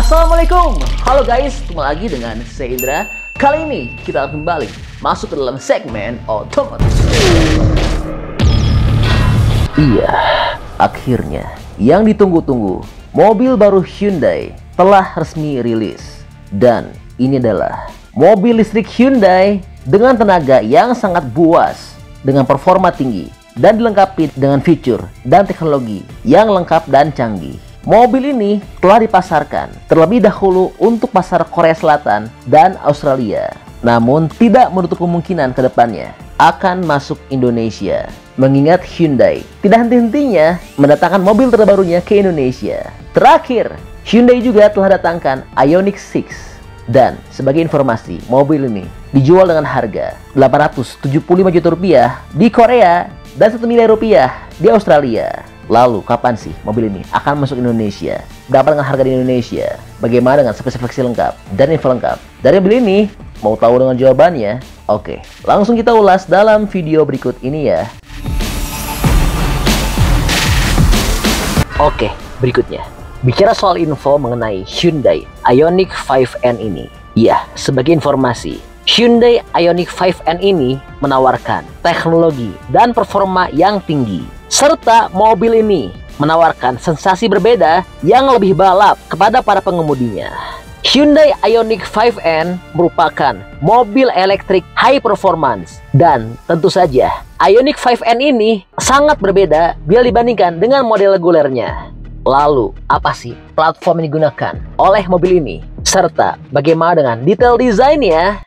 Assalamualaikum, halo guys, kembali lagi dengan saya Indra. Kali ini kita akan kembali masuk ke dalam segmen otomotif. Iya, akhirnya yang ditunggu-tunggu, mobil baru Hyundai telah resmi rilis. Dan ini adalah mobil listrik Hyundai dengan tenaga yang sangat buas, dengan performa tinggi, dan dilengkapi dengan fitur dan teknologi yang lengkap dan canggih. Mobil ini telah dipasarkan terlebih dahulu untuk pasar Korea Selatan dan Australia. Namun tidak menutup kemungkinan ke depannya akan masuk Indonesia. Mengingat Hyundai tidak henti-hentinya mendatangkan mobil terbarunya ke Indonesia. Terakhir, Hyundai juga telah datangkan Ioniq 6 dan sebagai informasi, mobil ini dijual dengan harga 875 juta rupiah di Korea dan 1 miliar rupiah di Australia. Lalu kapan sih mobil ini akan masuk Indonesia? Berapa dengan harga di Indonesia? Bagaimana dengan spesifikasi lengkap dan info lengkap dari mobil ini? Mau tahu dengan jawabannya? Oke, langsung kita ulas dalam video berikut ini ya. Oke, berikutnya. Bicara soal info mengenai Hyundai Ioniq 5N ini. Ya, sebagai informasi, Hyundai Ioniq 5N ini menawarkan teknologi dan performa yang tinggi serta mobil ini menawarkan sensasi berbeda yang lebih balap kepada para pengemudinya. Hyundai Ioniq 5N merupakan mobil elektrik high performance dan tentu saja Ioniq 5N ini sangat berbeda bila dibandingkan dengan model regulernya. Lalu, apa sih platform yang digunakan oleh mobil ini? Serta bagaimana dengan detail desainnya?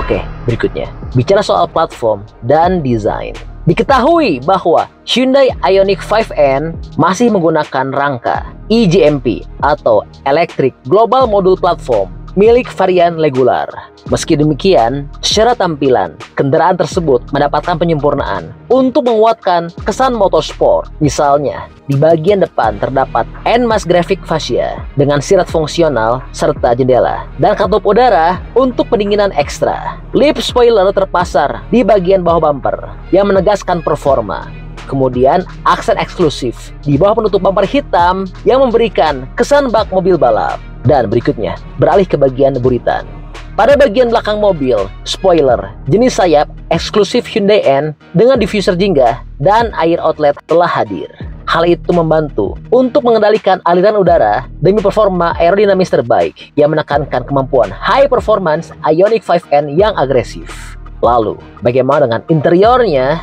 Oke, berikutnya. Bicara soal platform dan desain. Diketahui bahwa Hyundai Ioniq 5N masih menggunakan rangka eGMP atau Electric Global Module Platform milik varian regular. Meski demikian, secara tampilan, kendaraan tersebut mendapatkan penyempurnaan untuk menguatkan kesan motorsport. Misalnya, di bagian depan terdapat NMAS Graphic Fascia dengan sirat fungsional serta jendela dan katup udara untuk pendinginan ekstra. Lip spoiler terpasar di bagian bawah bumper yang menegaskan performa. Kemudian aksen eksklusif di bawah penutup bumper hitam yang memberikan kesan bak mobil balap. Dan berikutnya, beralih ke bagian buritan. Pada bagian belakang mobil, spoiler, jenis sayap eksklusif Hyundai N dengan diffuser jingga dan air outlet telah hadir. Hal itu membantu untuk mengendalikan aliran udara demi performa aerodinamis terbaik yang menekankan kemampuan high performance Ioniq 5N yang agresif. Lalu, bagaimana dengan interiornya?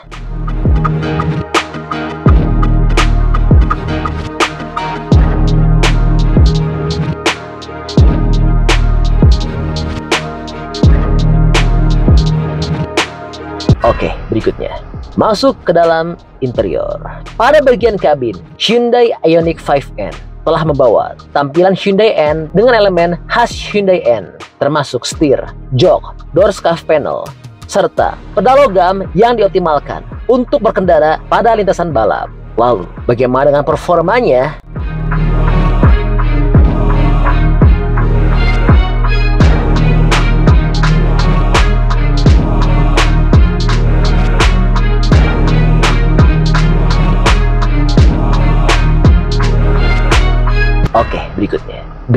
Oke, berikutnya. Masuk ke dalam interior. Pada bagian kabin, Hyundai Ioniq 5N telah membawa tampilan Hyundai N dengan elemen khas Hyundai N, termasuk setir, jok, door scuff panel, serta pedal logam yang dioptimalkan untuk berkendara pada lintasan balap. Lalu, bagaimana dengan performanya?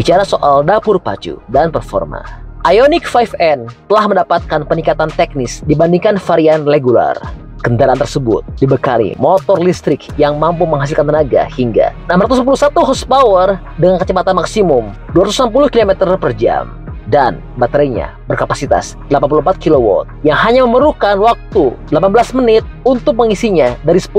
Bicara soal dapur pacu dan performa. Ioniq 5N telah mendapatkan peningkatan teknis dibandingkan varian regular. Kendaraan tersebut dibekali motor listrik yang mampu menghasilkan tenaga hingga 611 horsepower dengan kecepatan maksimum 260 km per jam dan baterainya berkapasitas 84 kW yang hanya memerlukan waktu 18 menit untuk mengisinya dari 10%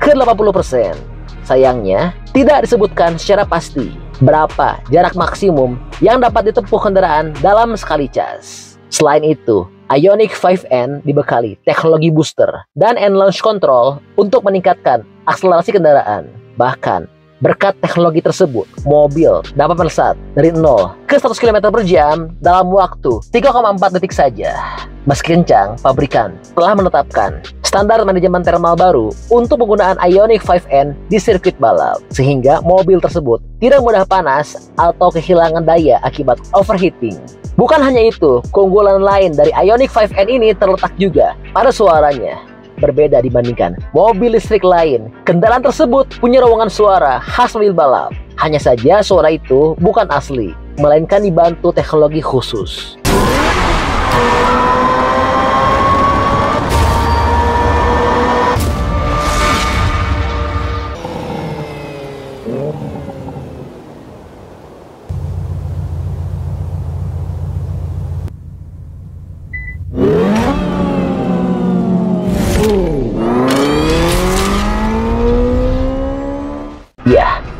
ke 80%. Sayangnya, tidak disebutkan secara pasti berapa jarak maksimum yang dapat ditempuh kendaraan dalam sekali cas. Selain itu, Ioniq 5N dibekali teknologi booster dan end launch control untuk meningkatkan akselerasi kendaraan. Bahkan, berkat teknologi tersebut, mobil dapat melesat dari 0 ke 100 km per jam dalam waktu 3,4 detik saja. Meski kencang, pabrikan telah menetapkan standar manajemen thermal baru untuk penggunaan Ioniq 5N di sirkuit balap, sehingga mobil tersebut tidak mudah panas atau kehilangan daya akibat overheating. Bukan hanya itu, keunggulan lain dari Ioniq 5N ini terletak juga pada suaranya. Berbeda dibandingkan mobil listrik lain, kendaraan tersebut punya ruangan suara khas mobil balap. Hanya saja suara itu bukan asli, melainkan dibantu teknologi khusus.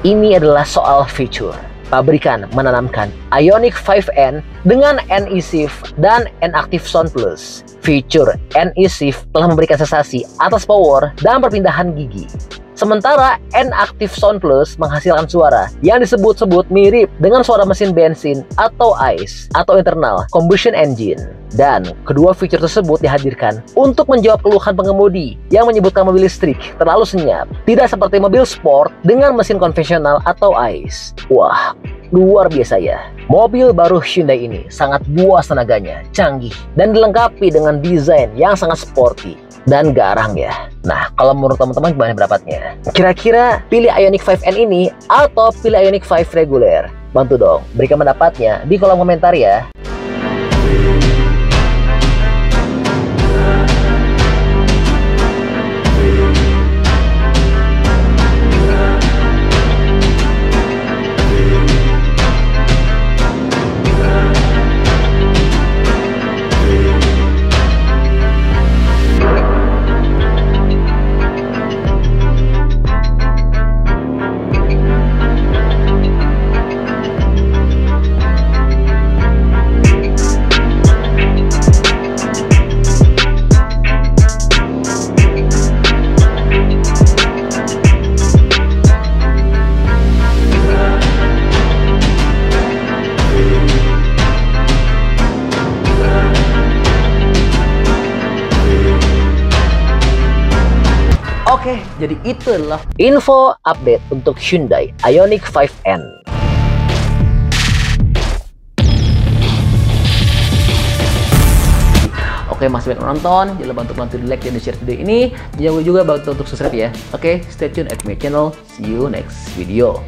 Ini adalah soal fitur. Pabrikan menanamkan Ioniq 5N dengan NeSift dan N-Active Sound Plus. Fitur NeSift telah memberikan sensasi atas power dan perpindahan gigi. Sementara N-Active Sound Plus menghasilkan suara yang disebut-sebut mirip dengan suara mesin bensin atau ICE atau internal combustion engine. Dan kedua fitur tersebut dihadirkan untuk menjawab keluhan pengemudi yang menyebutkan mobil listrik terlalu senyap, tidak seperti mobil sport dengan mesin konvensional atau ICE. Wah, luar biasa ya. Mobil baru Hyundai ini sangat buas tenaganya, canggih, dan dilengkapi dengan desain yang sangat sporty dan garang ya. Nah, kalau menurut teman-teman gimana pendapatnya? Kira-kira pilih Ioniq 5N ini atau pilih Ioniq 5 reguler? Bantu dong, berikan pendapatnya di kolom komentar ya. Oke, jadi itu adalah info update untuk Hyundai Ioniq 5N. Oke, masih banyak nonton. Jangan lupa untuk bantu like dan di share video ini. Jangan lupa juga bantu untuk subscribe ya. Oke, stay tune at my channel. See you next video.